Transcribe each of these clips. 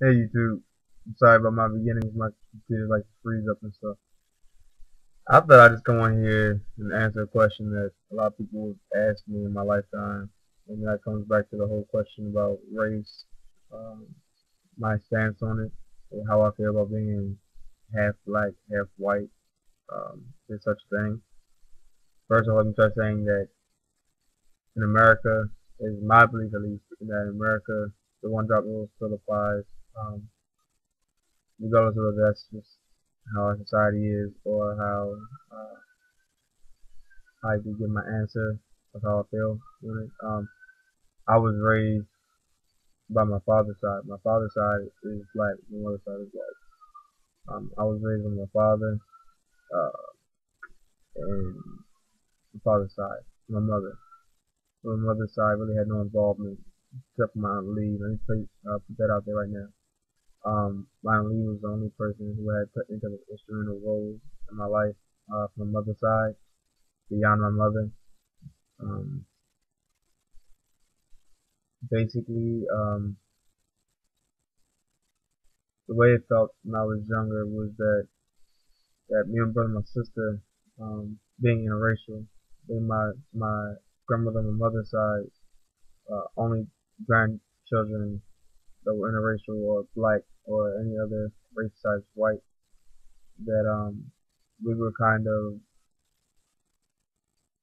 Hey YouTube. I'm sorry about my beginnings. My computer like freeze up and stuff. I thought I'd just come on here and answer a question that a lot of people have asked me in my lifetime. And that comes back to the whole question about race, um, my stance on it, and how I feel about being half black, half white. Um, there's such a thing. First of all, let me start saying that in America, is my belief at least, that in America, the one drop rule still applies um, regardless of whether that's just how our society is or how uh, I do give my answer of how I feel with it. Um, I was raised by my father's side. My father's side is black. My mother's side is white. Um, I was raised with my father uh, and my father's side, my mother. My mother's side really had no involvement except for my aunt Lee. Let me put, uh, put that out there right now. Um, Lee was the only person who had put into the instrumental roles in my life uh, from the mother's side, beyond my mother. Um, basically, um, the way it felt when I was younger was that that me and brother my sister, um, being interracial, being my my grandmother on my mother's side, uh, only grandchildren that were interracial or black or any other race besides white, that um we were kind of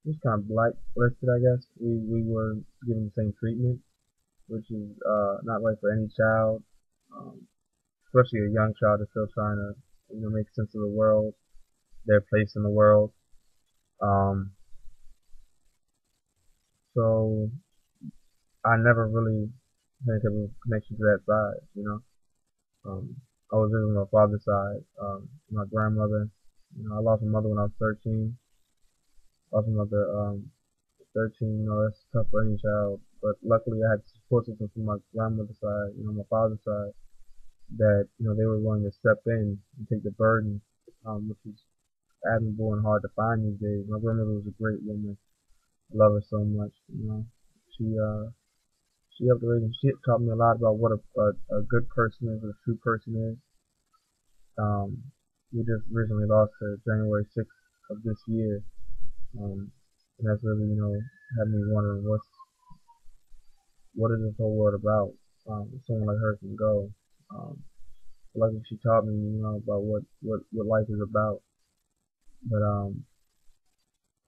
just kind of blacklisted, I guess. We we were given the same treatment, which is uh not right for any child, um, especially a young child that's still trying to you know make sense of the world, their place in the world. Um, so I never really type of connection to that side, you know. Um, I was living on my father's side. Um, my grandmother, you know, I lost my mother when I was 13. Lost my mother, um, 13, you know, that's tough for any child. But luckily I had support system from my grandmother's side, you know, my father's side, that, you know, they were willing to step in and take the burden, um, which is admirable and hard to find these days. My grandmother was a great woman. I love her so much, you know. She, uh, she helped she taught me a lot about what a, a, a good person is, what a true person is. Um, we just recently lost her January 6th of this year. Um, and that's really, you know, had me wondering what's, what is this whole world about? Um, someone like her can go. Um, like she taught me, you know, about what, what, what life is about. But, um,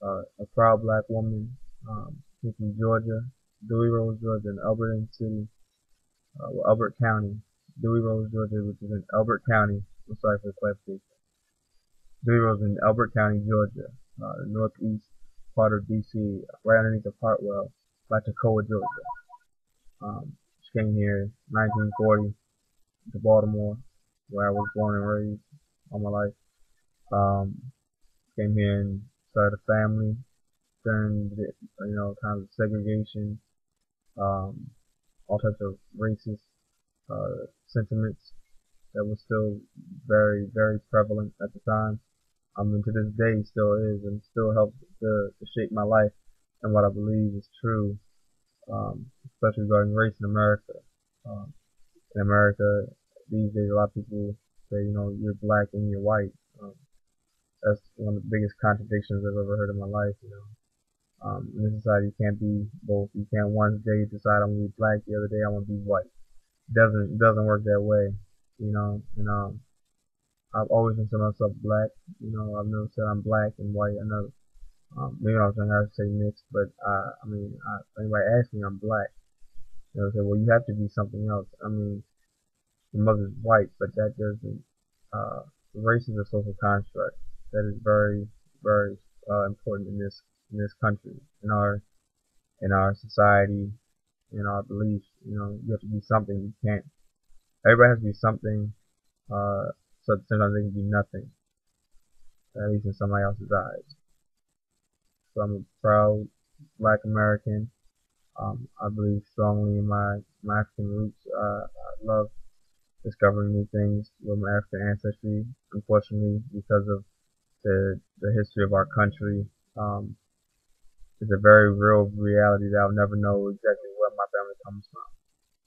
uh, a proud black woman, um, from Georgia, Dewy Rose, Georgia, in Elberton City, uh, well, Elbert County, Dewy Rose, Georgia, which is in Elbert County. I'm sorry for the clarification. Dewy Rose in Elbert County, Georgia, uh, the northeast part of DC, right underneath the Hartwell, by Toccoa, Georgia. Um, she came here 1940 to Baltimore, where I was born and raised all my life. Um, came here and started a family during the, you know, times of segregation um, all types of racist uh, sentiments that was still very, very prevalent at the time. I mean, to this day still is and still helps to, to shape my life and what I believe is true, um, especially regarding race in America. Um, in America, these days, a lot of people say, you know, you're black and you're white. Um, that's one of the biggest contradictions I've ever heard in my life, you know. Um, in this society, you can't be both. You can't one day decide I'm gonna be black, the other day I'm gonna be white. It doesn't doesn't work that way, you know. And um, I've always considered myself black. You know, I've never said I'm black and white. I know um, maybe I was going to say mixed, but uh, I mean, I, anybody asks me, I'm black. You know, say, well, you have to be something else. I mean, your mother's white, but that doesn't. Uh, race is a social construct that is very, very uh, important in this in this country, in our in our society, in our beliefs. You know, you have to be something. You can't. Everybody has to be something. Uh, so sometimes they can be nothing. At least in somebody else's eyes. So I'm a proud Black American. Um, I believe strongly in my, my African roots. Uh, I love discovering new things with my African ancestry. Unfortunately, because of the the history of our country, um, it's a very real reality that I'll never know exactly where my family comes from.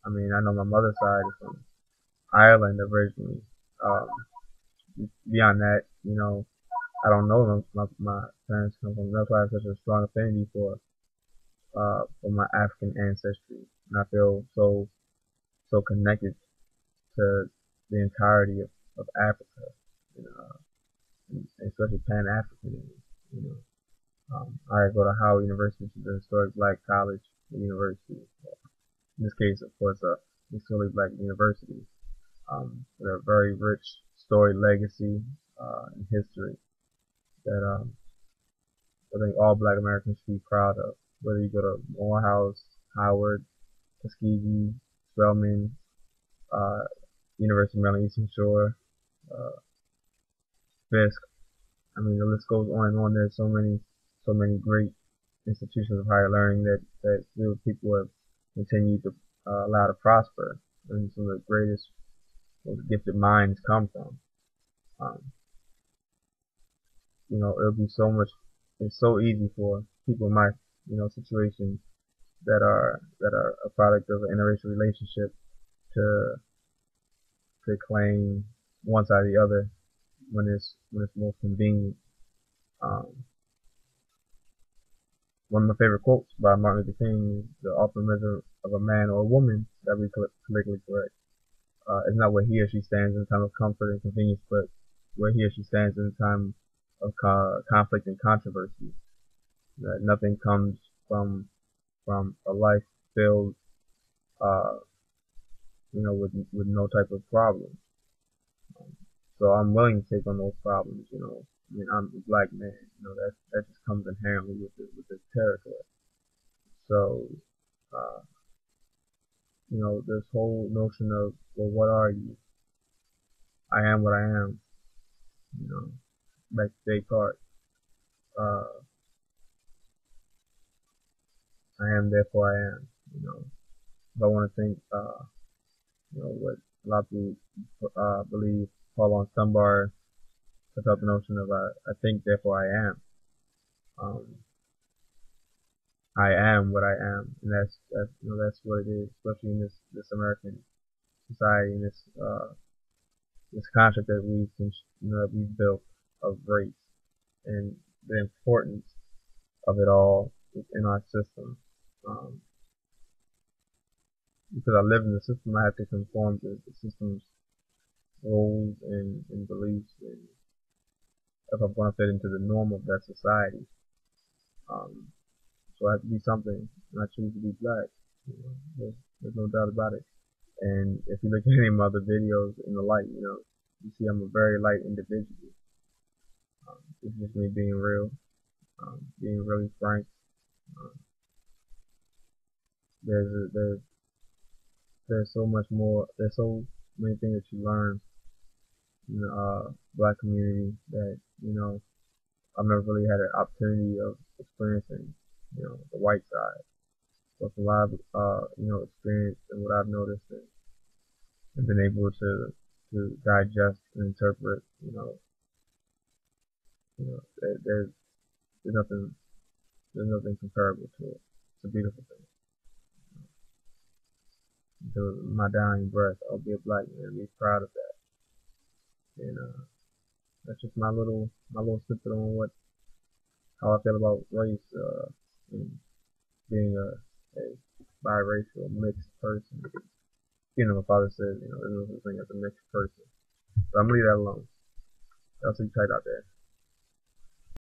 I mean, I know my mother's side is from Ireland originally. Um, beyond that, you know, I don't know them. My, my parents come from. That's why I have such a strong affinity for uh, for my African ancestry, and I feel so so connected to the entirety of, of Africa, you know, and especially Pan Africanism. You know, um, I go to Howard University, which is a historic black college and university. In this case, of course, a historically black university um, with a very rich story legacy uh, and history that um, I think all black Americans should be proud of. Whether you go to Morehouse, Howard, Tuskegee, Spelman, uh, University of Maryland Eastern Shore, uh, Fisk. I mean, the list goes on and on. There's so many, so many great institutions of higher learning that, that people have continued to uh, allow to prosper and some of the greatest most gifted minds come from. Um, you know, it'll be so much, it's so easy for people in my, you know, situation that are, that are a product of an interracial relationship to, to claim one side or the other when it's, when it's most convenient. Um, one of my favorite quotes by Martin Luther King is the measure of a man or a woman that we politically correct. Uh, is not where he or she stands in time of comfort and convenience, but where he or she stands in time of co- conflict and controversy. That nothing comes from from a life filled, uh, you know, with with no type of problem. So I'm willing to take on those problems. You know, I mean, I'm a black man. You know, that that just comes inherently with the, with the territory. So, uh, you know, this whole notion of, well, what are you? I am what I am. You know, back to Descartes. Uh, I am, therefore I am. You know, if I want to think, uh, you know, what a lot of people uh, believe Paul Laurence Dunbar about the notion of uh, I think, therefore I am. Um, I am what I am, and that's that's you know that's what it is, especially in this this American society, in this uh, this concept that we can you know that we built of race and the importance of it all in our system. Um, because I live in the system, I have to conform to the system's rules and, and beliefs, and if I'm going to fit into the norm of that society. Um, so I have to be something, and I choose to be black. You know, there's, there's no doubt about it. And if you look at any of my other videos in the light, you know, you see I'm a very light individual. Um, it's just me being real, um, being really frank. Um, there's a, there's there's so much more. There's so many things that you learn uh, black community that you know I've never really had an opportunity of experiencing you know, the white side. So from what I've, uh, you know, experienced and what I've noticed and, and been able to, to digest and interpret, you know, you know, there, there's, there's nothing, there's nothing comparable to it. It's a beautiful thing. My dying breath, I'll be a black man and be proud of that. And, uh, that's just my little, my little snippet on what, how I feel about race, uh, being a, a biracial mixed person. You know, my father said, you know, there's no such thing as a mixed person. But I'm gonna leave that alone. Y'all sleep tight out there.